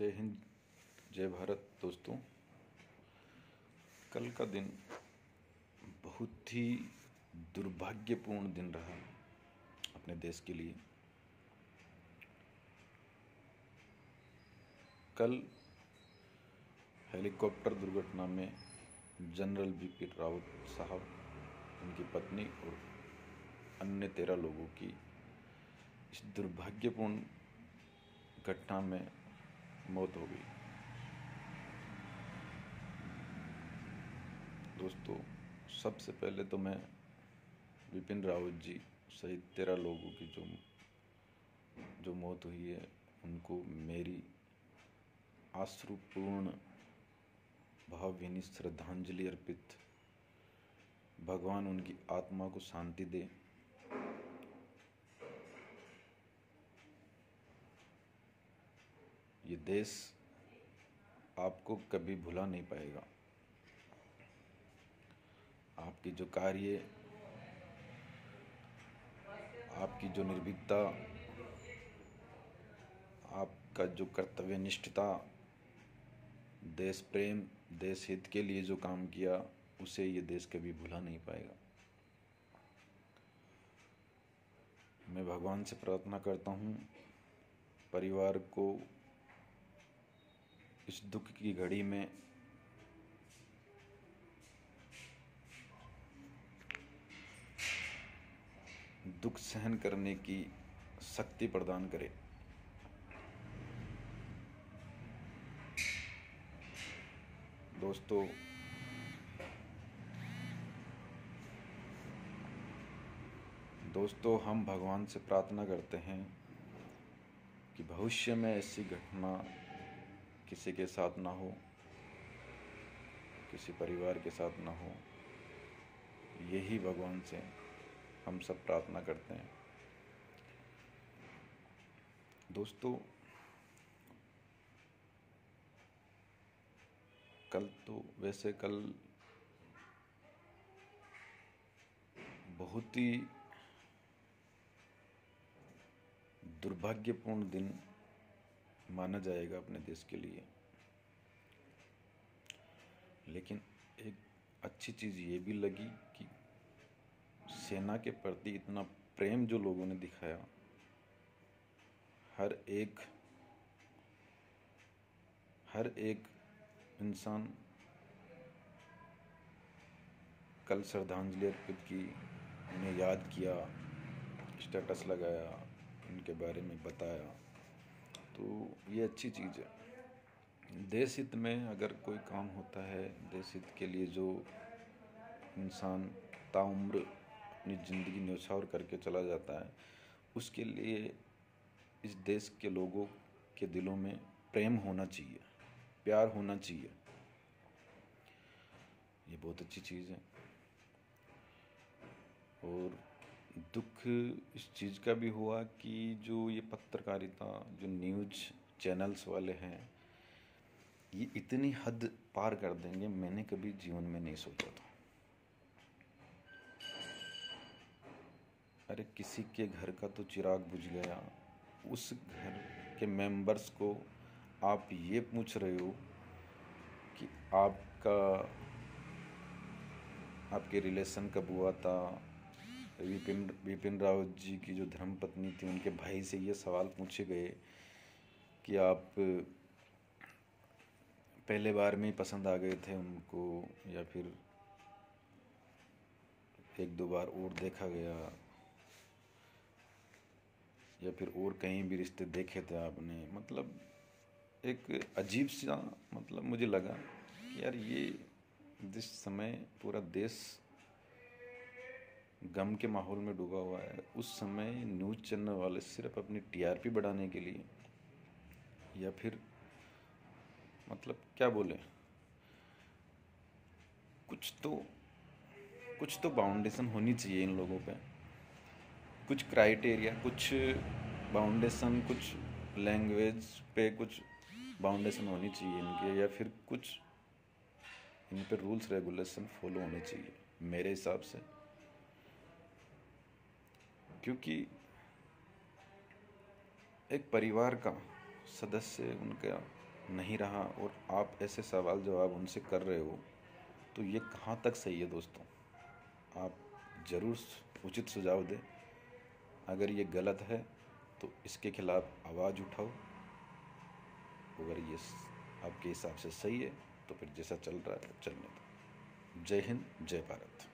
जय हिंद, जय भारत दोस्तों। कल का दिन बहुत ही दुर्भाग्यपूर्ण दिन रहा अपने देश के लिए। कल हेलीकॉप्टर दुर्घटना में जनरल बिपिन रावत साहब, उनकी पत्नी और अन्य तेरह लोगों की इस दुर्भाग्यपूर्ण घटना में मौत हो गई। दोस्तों, सबसे पहले तो मैं विपिन रावत जी सहित तेरह लोगों की जो जो मौत हुई है, उनको मेरी आश्रुपूर्ण भावभीनी श्रद्धांजलि अर्पित, भगवान उनकी आत्मा को शांति दे ये देश आपको कभी भुला नहीं पाएगा। आपकी जो कार्य, आपकी जो निर्भीकता, आपका जो कर्तव्य निष्ठता, देश प्रेम, देश हित के लिए जो काम किया, उसे ये देश कभी भुला नहीं पाएगा। मैं भगवान से प्रार्थना करता हूँ, परिवार को इस दुख की घड़ी में दुख सहन करने की शक्ति प्रदान करे। दोस्तों दोस्तों, हम भगवान से प्रार्थना करते हैं कि भविष्य में ऐसी घटना किसी के साथ ना हो, किसी परिवार के साथ ना हो, यही भगवान से हम सब प्रार्थना करते हैं। दोस्तों, कल तो वैसे कल बहुत ही दुर्भाग्यपूर्ण दिन माना जाएगा अपने देश के लिए। लेकिन एक अच्छी चीज़ ये भी लगी कि सेना के प्रति इतना प्रेम जो लोगों ने दिखाया, हर एक हर एक इंसान कल श्रद्धांजलि अर्पित की, उन्हें याद किया स्टेटस लगाया, उनके बारे में बताया। तो ये अच्छी चीज़ है। देश हित में अगर कोई काम होता है, देश हित के लिए जो इंसान ताउम्र अपनी ज़िंदगी न्यौछावर करके चला जाता है, उसके लिए इस देश के लोगों के दिलों में प्रेम होना चाहिए, प्यार होना चाहिए। ये बहुत अच्छी चीज़ है। और दुख इस चीज़ का भी हुआ कि जो ये पत्रकारिता, जो न्यूज़ चैनल्स वाले हैं, ये इतनी हद पार कर देंगे, मैंने कभी जीवन में नहीं सोचा था। अरे, किसी के घर का तो चिराग बुझ गया। उस घर के मेंबर्स को आप ये पूछ रहे हो कि आपका, आपके रिलेशन कब हुआ था विपिन विपिन रावत जी की जो धर्म पत्नी थी, उनके भाई से ये सवाल पूछे गए कि आप पहले बार में पसंद आ गए थे उनको, या फिर एक दो बार और देखा गया, या फिर और कहीं भी रिश्ते देखे थे आपने? मतलब एक अजीब सा मतलब मुझे लगा कि यार ये जिस समय पूरा देश गम के माहौल में डूबा हुआ है। उस समय न्यूज़ चैनल वाले सिर्फ़ अपनी टीआरपी बढ़ाने के लिए या फिर मतलब क्या बोले? कुछ तो कुछ तो बाउंडेशन होनी चाहिए इन लोगों पे। कुछ क्राइटेरिया कुछ बाउंडेशन कुछ लैंग्वेज पे कुछ बाउंडेशन होनी चाहिए इनके, या फिर कुछ इन पे रूल्स रेगुलेशन फॉलो होने चाहिए, मेरे हिसाब से। क्योंकि एक परिवार का सदस्य उनका नहीं रहा और आप ऐसे सवाल जवाब उनसे कर रहे हो तो ये कहाँ तक सही है दोस्तों? आप ज़रूर उचित सुझाव दें। अगर ये गलत है तो इसके खिलाफ आवाज़ उठाओ। अगर ये आपके हिसाब से सही है तो फिर जैसा चल रहा है, चलने दो। जय हिंद, जय भारत।